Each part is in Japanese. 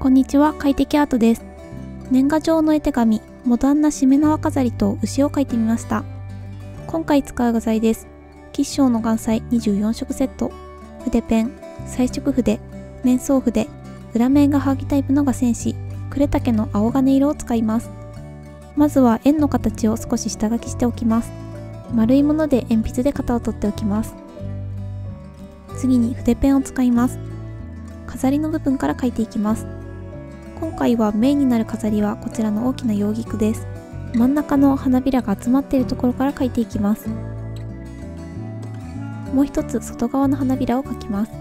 こんにちは、快適アートです。年賀状の絵手紙、モダンなしめ縄飾りと牛を描いてみました。今回使う画材です。吉祥の岩彩24色セット、筆ペン、彩色筆、面相筆、裏面がハーギタイプの画線紙、呉竹の青金色を使います。まずは円の形を少し下書きしておきます。丸いもので鉛筆で型を取っておきます。次に筆ペンを使います。飾りの部分から描いていきます。今回はメインになる飾りはこちらの大きな洋菊です。真ん中の花びらが集まっているところから描いていきます。もう一つ外側の花びらを描きます。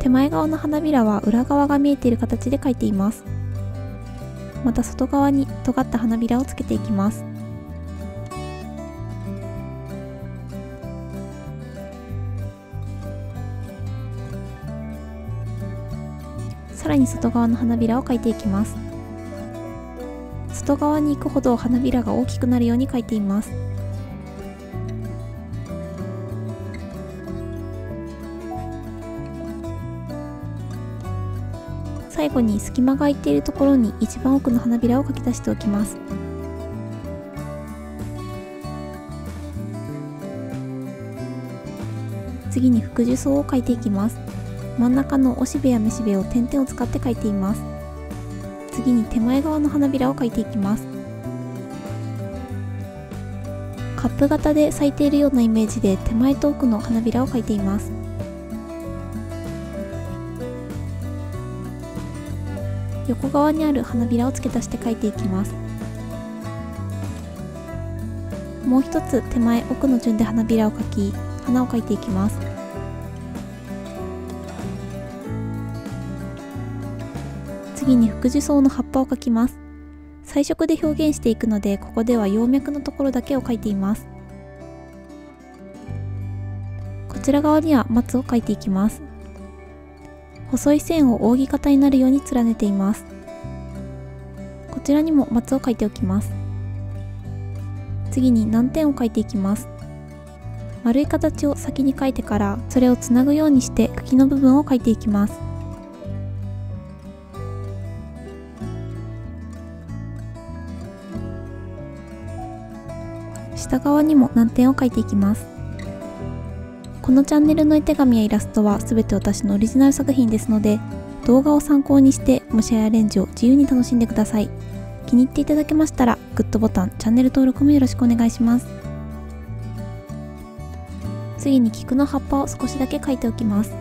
手前側の花びらは裏側が見えている形で描いています。また外側に尖った花びらをつけていきます。らに外側の花びらを描いていきます。外側に行くほど花びらが大きくなるように描いています。最後に隙間が空いているところに一番奥の花びらを描き出しておきます。次に福寿草を描いていきます。真ん中のおしべやめしべを点々を使って描いています。次に手前側の花びらを描いていきます。カップ型で咲いているようなイメージで手前と奥の花びらを描いています。横側にある花びらを付け足して描いていきます。もう一つ手前奥の順で花びらを描き花を描いていきます。次に福寿草の葉っぱを描きます。彩色で表現していくのでここでは葉脈のところだけを描いています。こちら側には松を描いていきます。細い線を扇形になるように連ねています。こちらにも松を描いておきます。次に難点を描いていきます。丸い形を先に描いてからそれをつなぐようにして茎の部分を描いていきます。下側にも難点を書いていきます。このチャンネルの絵手紙やイラストは全て私のオリジナル作品ですので動画を参考にして模写やアレンジを自由に楽しんでください。気に入っていただけましたらグッドボタンチャンネル登録もよろしくお願いします。次に菊の葉っぱを少しだけ描いておきます。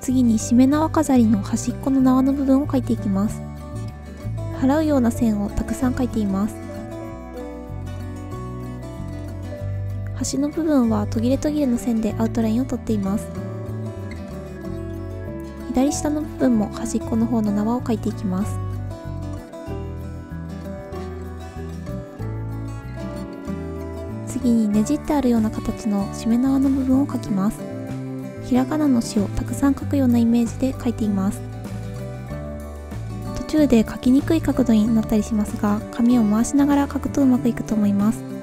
次にしめ縄飾りの端っこの縄の部分を描いていきます。払うような線をたくさん描いています。端の部分は途切れ途切れの線でアウトラインをとっています。左下の部分も端っこの方の縄を描いていきます。次にねじってあるような形のしめ縄の部分を描きます。ひらがなの詩をたくさん描くようなイメージで描いています。途中で描きにくい角度になったりしますが紙を回しながら描くとうまくいくと思います。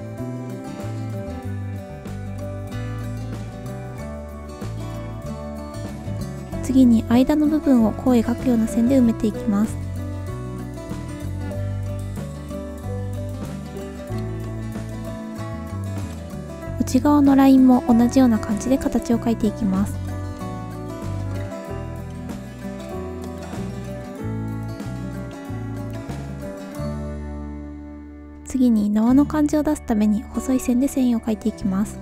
次に間の部分を弧を描くような線で埋めていきます。内側のラインも同じような感じで形を描いていきます。次に縄の感じを出すために細い線で繊維を描いていきます。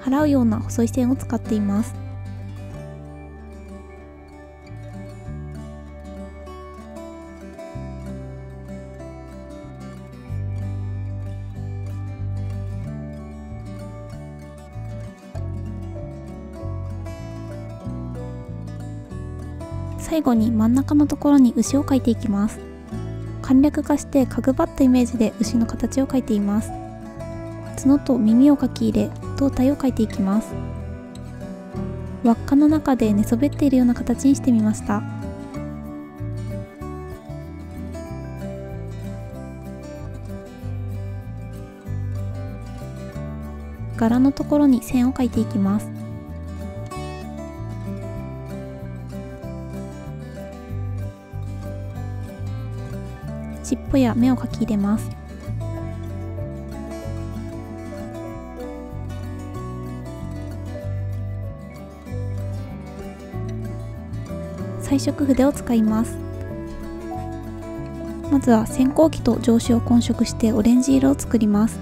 払うような細い線を使っています。最後に真ん中のところに牛を描いていきます。簡略化して角張ったイメージで牛の形を描いています。角と耳を描き入れ胴体を描いていきます。輪っかの中で寝そべっているような形にしてみました。柄のところに線を描いていきます。ぽや目を描き入れます。彩色筆を使います。まずは線香機と上司を混色してオレンジ色を作ります。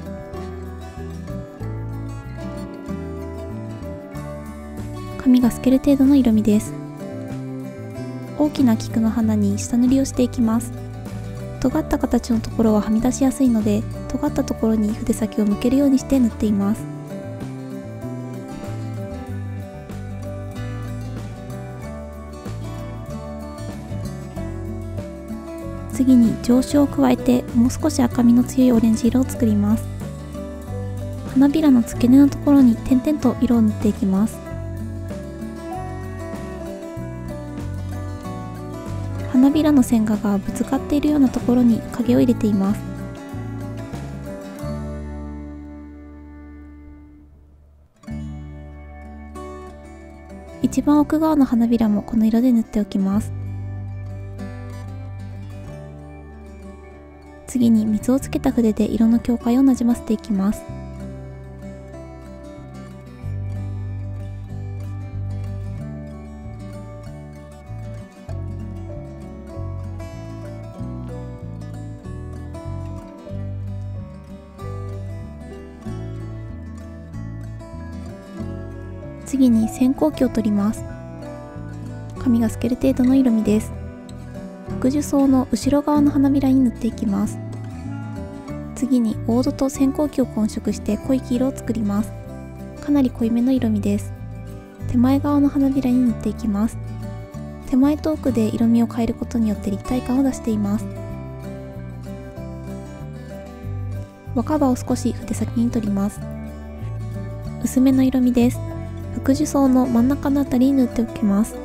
髪が透ける程度の色味です。大きな菊の花に下塗りをしていきます。尖った形のところははみ出しやすいので尖ったところに筆先を向けるようにして塗っています。次に上昇を加えてもう少し赤みの強いオレンジ色を作ります。花びらの付け根のところに点々と色を塗っていきます。花びらの線画がぶつかっているようなところに影を入れています。一番奥側の花びらもこの色で塗っておきます。次に水をつけた筆で色の境界をなじませていきます。次に線香機を取ります。髪が透ける程度の色味です。福寿草の後ろ側の花びらに塗っていきます。次にオードと線香機を混色して濃い黄色を作ります。かなり濃いめの色味です。手前側の花びらに塗っていきます。手前と奥で色味を変えることによって立体感を出しています。若葉を少し筆先に取ります。薄めの色味です。福寿草の真ん中のあたりに塗っておきます。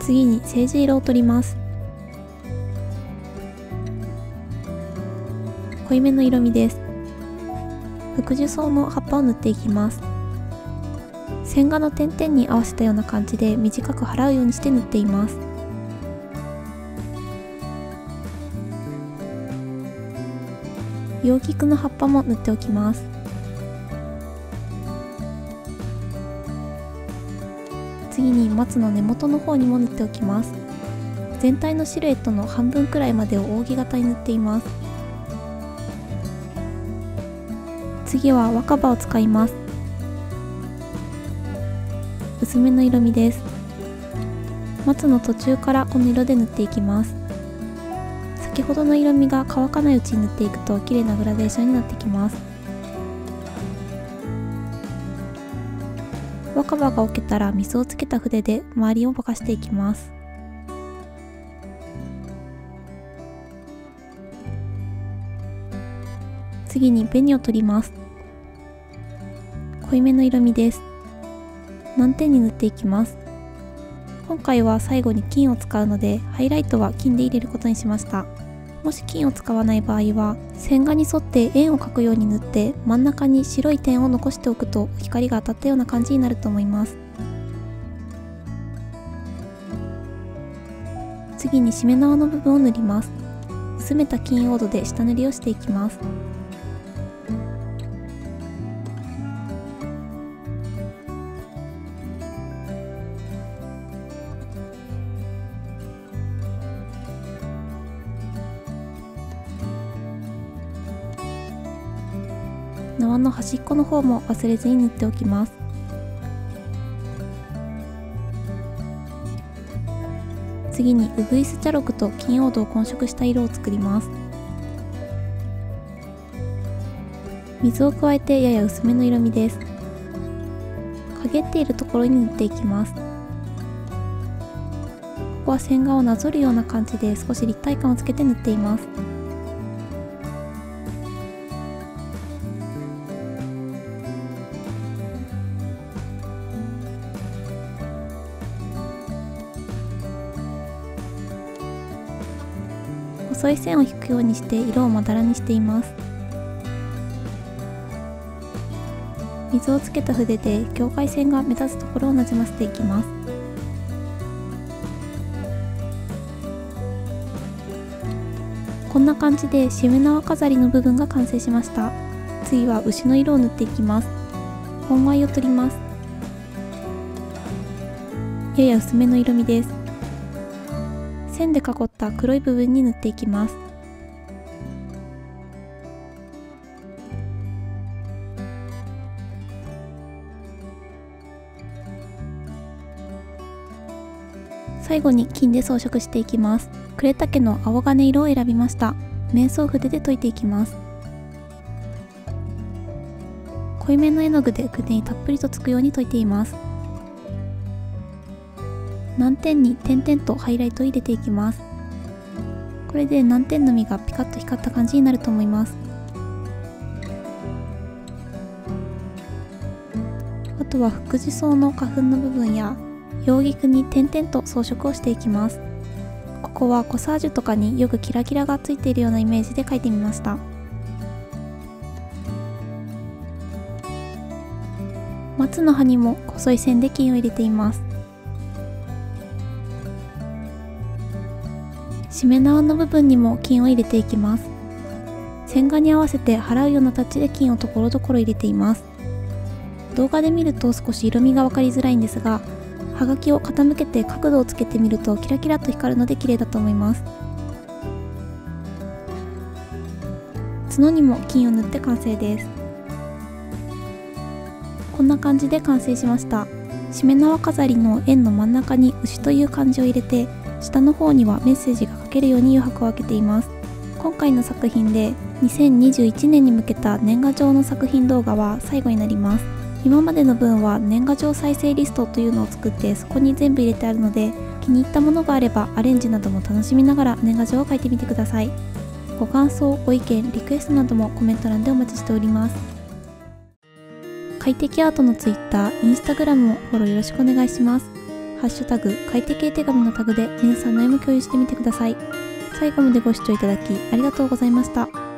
次にセージ色を取ります。濃いめの色味です。福寿草の葉っぱを塗っていきます。線画の点々に合わせたような感じで短く払うようにして塗っています。陽菊の葉っぱも塗っておきます。次に松の根元の方にも塗っておきます。全体のシルエットの半分くらいまでを扇形に塗っています。次は若葉を使います。薄めの色味です。松の途中からこの色で塗っていきます。先ほどの色味が乾かないうちに塗っていくと綺麗なグラデーションになってきます。若葉が置けたら水をつけた筆で周りをぼかしていきます。次に紅を取ります。濃いめの色味です。難点に塗っていきます。今回は最後に金を使うのでハイライトは金で入れることにしました。もし金を使わない場合は線画に沿って円を描くように塗って真ん中に白い点を残しておくと光が当たったような感じになると思います。次にしめ縄の部分を塗ります。薄めた金オードで下塗りをしていきます。の端っこの方も忘れずに塗っておきます。次にウグイス茶緑と金黄土を混色した色を作ります。水を加えてやや薄めの色味です。陰っているところに塗っていきます。ここは線画をなぞるような感じで少し立体感をつけて塗っています。細い線を引くようにして色をまだらにしています。水をつけた筆で境界線が目立つところをなじませていきます。こんな感じでしめ縄飾りの部分が完成しました。次は牛の色を塗っていきます。本藍を取ります。やや薄めの色味です。線で囲った黒い部分に塗っていきます。最後に金で装飾していきます。呉竹の青金色を選びました。面相筆で溶いていきます。濃いめの絵の具で筆にたっぷりとつくように溶いています。難点に点々とハイライトを入れていきます。これで難点のみがピカッと光った感じになると思います。あとは福地草の花粉の部分や葉菊に点々と装飾をしていきます。ここはコサージュとかによくキラキラがついているようなイメージで描いてみました。松の葉にも細い線で金を入れています。しめ縄の部分にも金を入れていきます。線画に合わせて払うようなタッチで金をところどころ入れています。動画で見ると少し色味が分かりづらいんですがはがきを傾けて角度をつけてみるとキラキラと光るので綺麗だと思います。角にも金を塗って完成です。こんな感じで完成しました。しめ縄飾りの円の真ん中に牛という漢字を入れて下の方にはメッセージがけるように余白を開けています。今回の作品で2021年に向けた年賀状の作品動画は最後になります。今までの分は年賀状再生リストというのを作ってそこに全部入れてあるので気に入ったものがあればアレンジなども楽しみながら年賀状を書いてみてください。ご感想ご意見リクエストなどもコメント欄でお待ちしております。快適アートの Twitter、Instagram もフォローよろしくお願いします。ハッシュタグ快適絵手紙のタグで皆さんの絵も共有してみてください。最後までご視聴いただきありがとうございました。